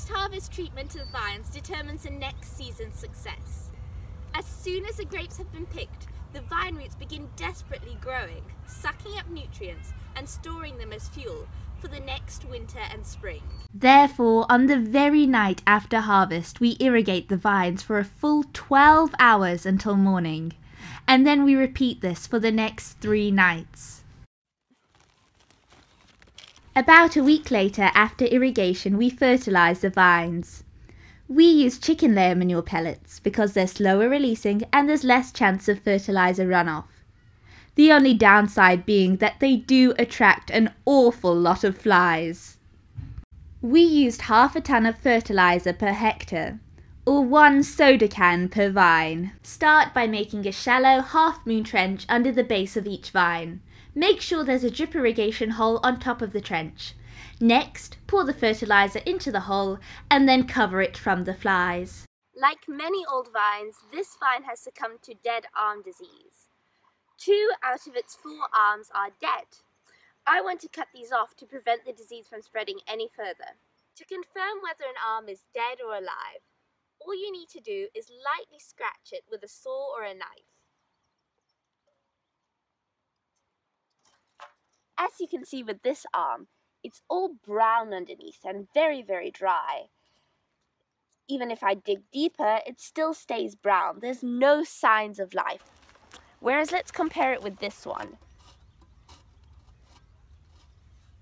harvest treatment of the vines determines the next season's success. As soon as the grapes have been picked, the vine roots begin desperately growing, sucking up nutrients and storing them as fuel for the next winter and spring. Therefore, on the very night after harvest, we irrigate the vines for a full 12 hours until morning. And then we repeat this for the next three nights. About a week later, after irrigation, we fertilize the vines. We use chicken layer manure pellets because they're slower releasing and there's less chance of fertilizer runoff. The only downside being that they do attract an awful lot of flies. We used half a ton of fertilizer per hectare, or one soda can per vine. Start by making a shallow half moon trench under the base of each vine. Make sure there's a drip irrigation hole on top of the trench. Next, pour the fertilizer into the hole and then cover it from the flies. Like many old vines, this vine has succumbed to dead arm disease. Two out of its four arms are dead. I want to cut these off to prevent the disease from spreading any further. To confirm whether an arm is dead or alive, all you need to do is lightly scratch it with a saw or a knife. As you can see with this arm, it's all brown underneath and very, very dry. Even if I dig deeper, it still stays brown. There's no signs of life. Whereas let's compare it with this one.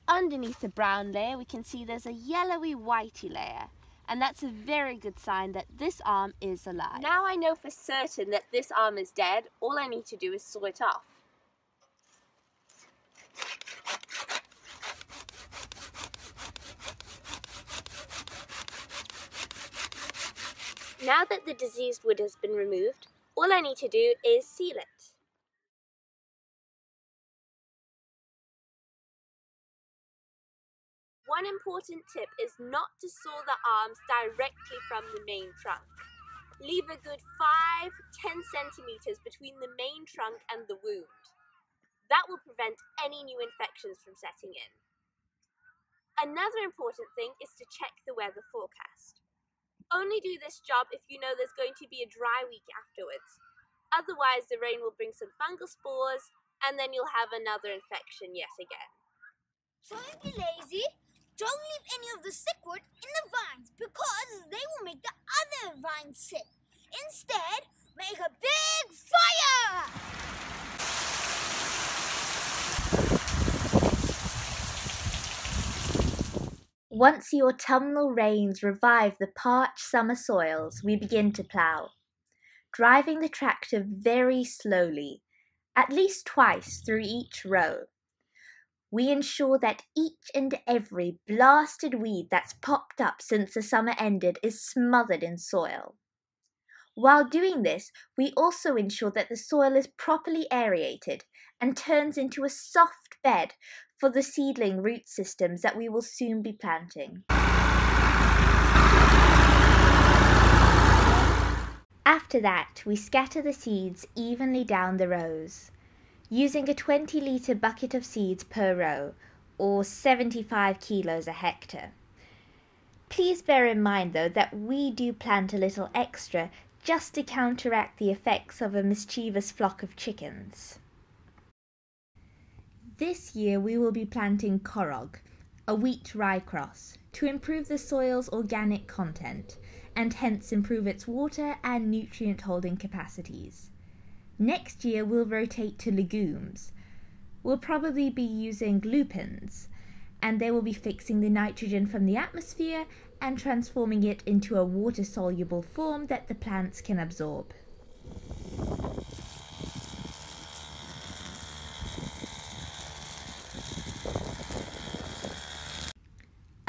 Underneath the brown layer, we can see there's a yellowy whitey layer. And that's a very good sign that this arm is alive. Now I know for certain that this arm is dead, all I need to do is saw it off. Now that the diseased wood has been removed, all I need to do is seal it. One important tip is not to saw the arms directly from the main trunk. Leave a good 5-10 centimeters between the main trunk and the wound. That will prevent any new infections from setting in. Another important thing is to check the weather forecast. Only do this job if you know there's going to be a dry week afterwards. Otherwise, the rain will bring some fungal spores and then you'll have another infection yet again. Don't be lazy. Don't leave any of the sick wood in the vines because they will make the other vines sick. Instead, make a big Once the autumnal rains revive the parched summer soils, we begin to plough, driving the tractor very slowly, at least twice through each row we ensure that each and every blasted weed that's popped up since the summer ended is smothered in soil. While doing this, we also ensure that the soil is properly aerated and turns into a soft bed for the seedling root systems that we will soon be planting. After that, we scatter the seeds evenly down the rows using a 20 litre bucket of seeds per row, or 75 kilos a hectare. Please bear in mind though that we do plant a little extra just to counteract the effects of a mischievous flock of chickens. This year we will be planting Koroq, a wheat rye cross, to improve the soil's organic content and hence improve its water and nutrient holding capacities. Next year we'll rotate to legumes. We'll probably be using lupins, and they will be fixing the nitrogen from the atmosphere and transforming it into a water soluble form that the plants can absorb.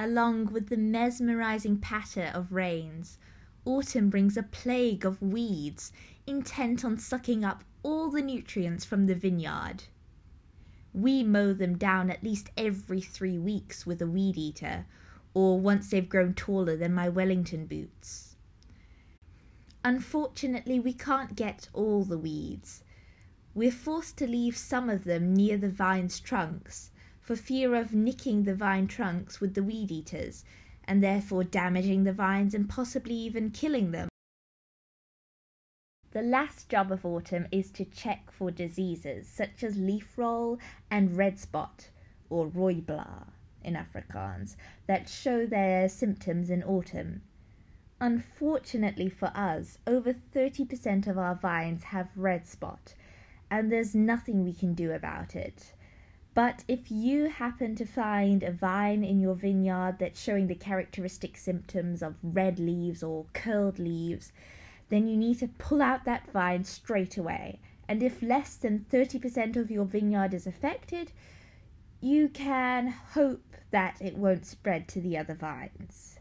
Along with the mesmerizing patter of rains, autumn brings a plague of weeds intent on sucking up all the nutrients from the vineyard. We mow them down at least every three weeks with a weed eater, or once they've grown taller than my Wellington boots. Unfortunately, we can't get all the weeds. We're forced to leave some of them near the vine's trunks for fear of nicking the vine trunks with the weed eaters and therefore damaging the vines and possibly even killing them. The last job of autumn is to check for diseases such as leaf roll and red spot, or rooiblaar in Afrikaans, that show their symptoms in autumn. Unfortunately for us, over 30% of our vines have red spot, and there's nothing we can do about it. But if you happen to find a vine in your vineyard that's showing the characteristic symptoms of red leaves or curled leaves, then you need to pull out that vine straight away. And if less than 30% of your vineyard is affected, you can hope that it won't spread to the other vines.